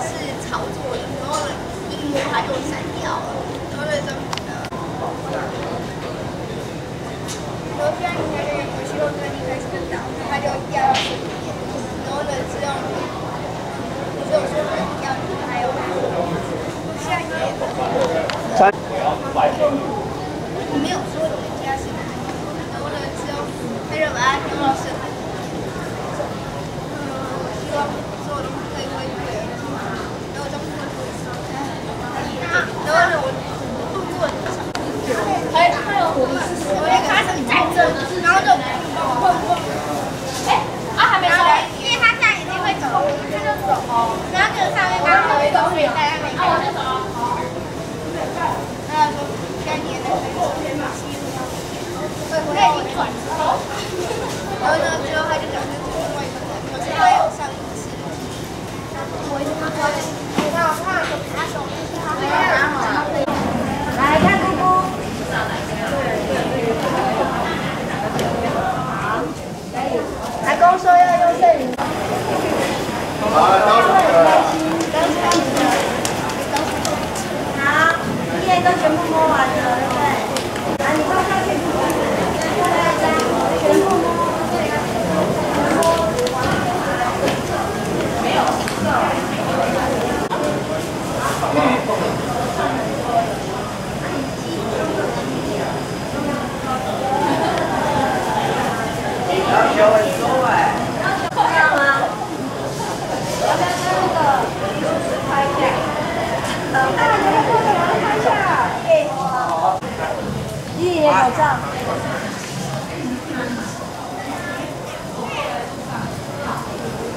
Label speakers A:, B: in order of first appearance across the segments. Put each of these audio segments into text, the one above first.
A: 是炒作的，然后一摸他就删掉了。然后呢，政府的呃，政，然后宣宁的那个人，回去后宣宁再强，他就一定要去。然后呢，之后呢，就说，如要离开，下一年
B: 可。
A: 你没有说人家是男，然后呢，之后他认为他要去社会， คุยกับแม่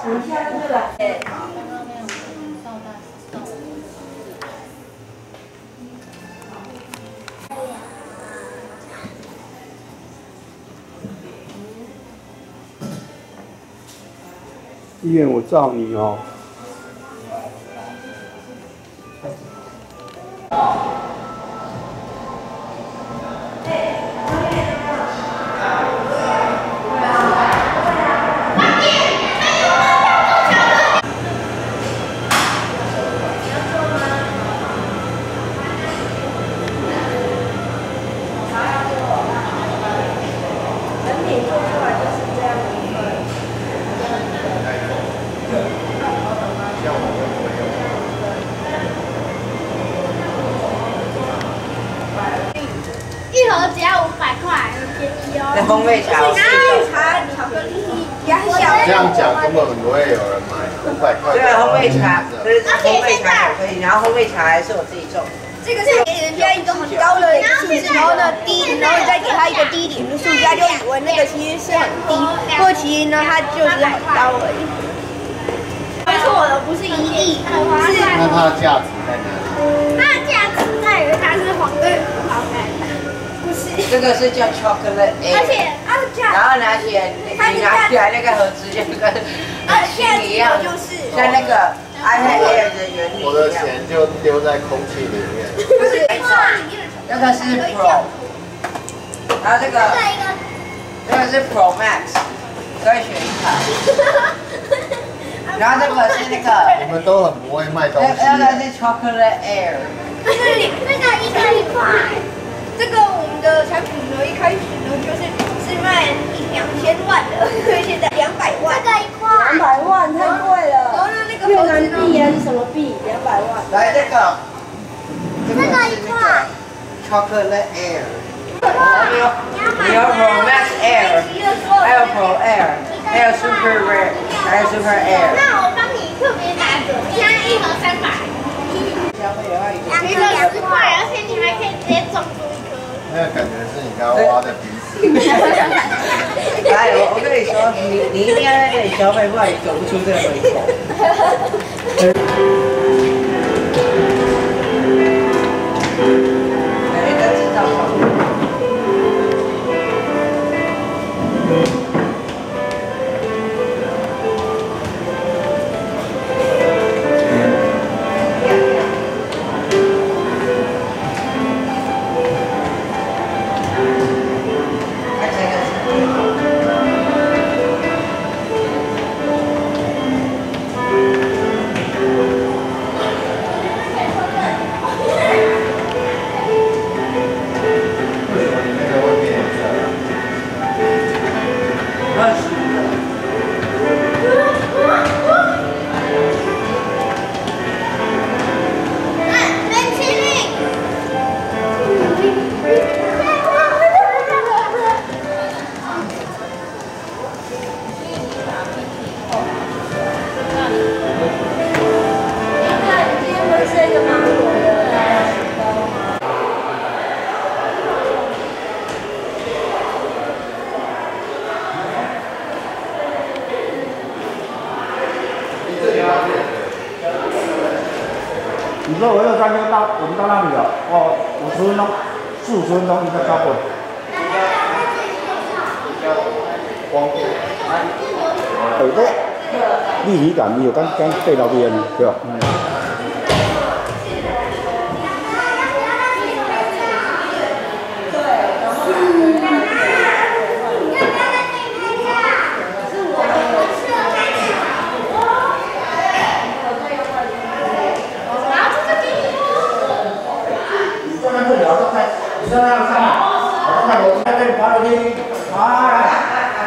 A: 下
B: 医院我罩你哦。
A: 这样
C: 讲根本不会有人买，五百块。
D: 这个烘焙茶，这是烘焙茶也可以，然后烘焙茶还是我自己种。
A: 这个是给人家一个很高的数字，然后呢低，然后你再给他一个低点的数字，他就以为那个其实是很低，不过其实呢它就是很高而已。没错的，不是一亿，是
C: 那它的价值在哪里？
A: 它的价值在于它是黄对黄的，不是。
D: 这个是叫 chocolate
A: 而
D: egg，
A: 且它的价
D: 然后拿起来，你拿起来那个盒子就跟
A: 它的价值
D: 心一样，
A: 就是
D: 像那个 iPad Air 的原理
C: 我的。钱就丢在空气里面。
A: 不是
D: 那个是 Pro，然后这个。这个是 Pro Max，可以选一台。然后这个是那个，
C: 你们都很不会卖东
D: 那
C: 西。
D: 那个是 Chocolate Air，
A: 那个那个一个一块，这个我们的产品呢，一开始呢就是两千万的，现在两百万。这个一块，
E: 两百万太贵
A: 然后
E: 了，
A: 呢那个
E: 越南币还是什么币？两百万。
D: 来这个，这个
A: 一块。
D: Chocolate Air，你有你有 Pro Max Air，还有 Pro Air，还有 Super Rare，还有 Super Air。
A: 那我帮你特别打折，现在一盒三百，
D: 消费的话，
A: 一个？两块，而且你还可以直接种出一颗。
C: 那个感觉是你刚刚挖的鼻屎。
D: 来，我我跟你说，你你一定要在这里消费，不然你走不出这个门口。
F: 五十分钟应该到过。有个立体感，你有刚刚对到边，对吧？嗯。你站在这里，我在，你站在那上面，我在楼在这里爬楼梯，来，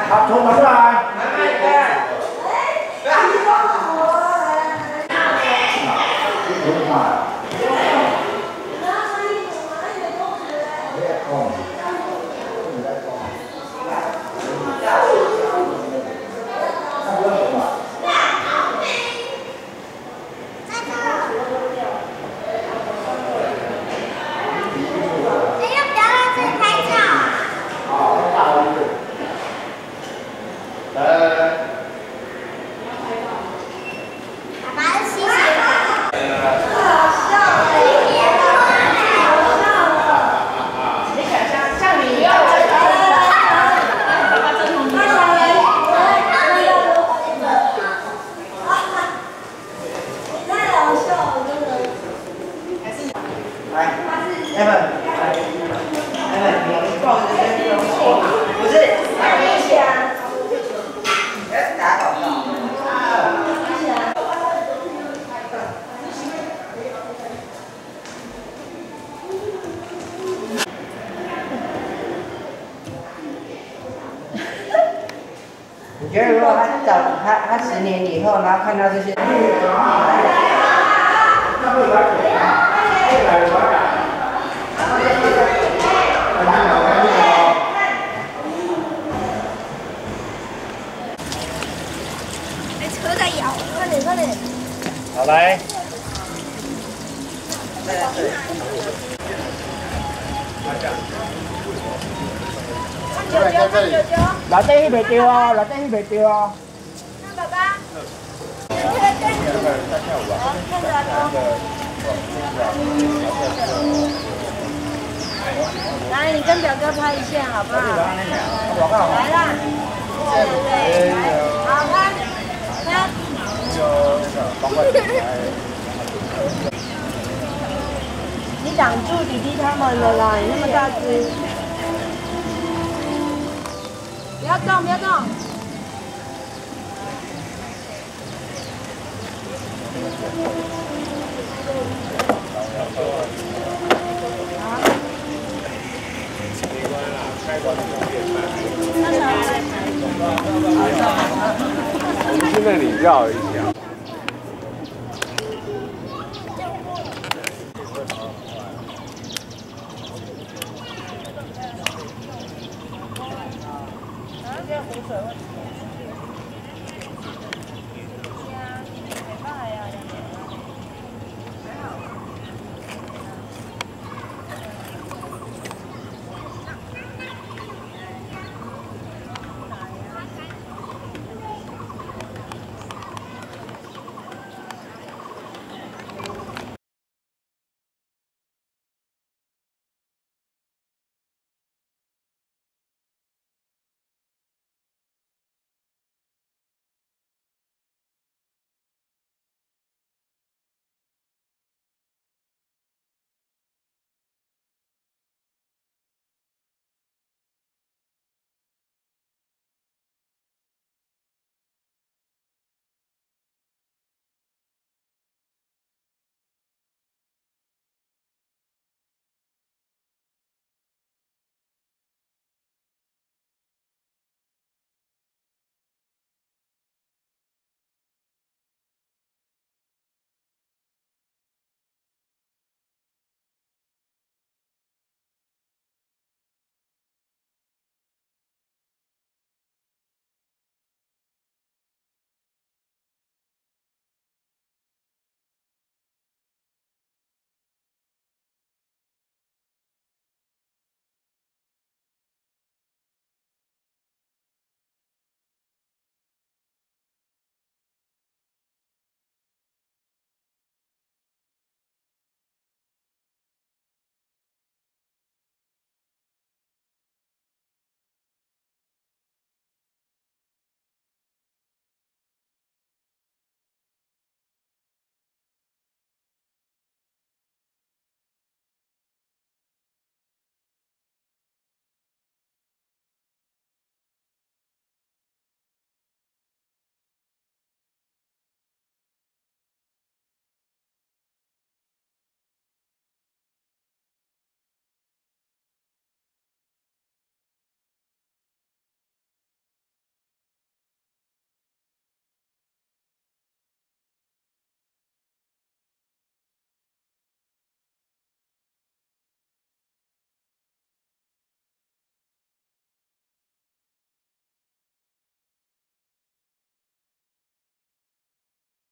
F: 好，从门出来。不 nào thì
A: sẽ ở đây. Là tí bị tiêu là tí
C: bị tiêu 来，
D: 你
F: 跟表哥拍一下好不好？来啦！对对，来，好拍，拍。你挡住弟弟他们了啦！你那么大只，不要动，不要动。
G: 我们去那里绕一下。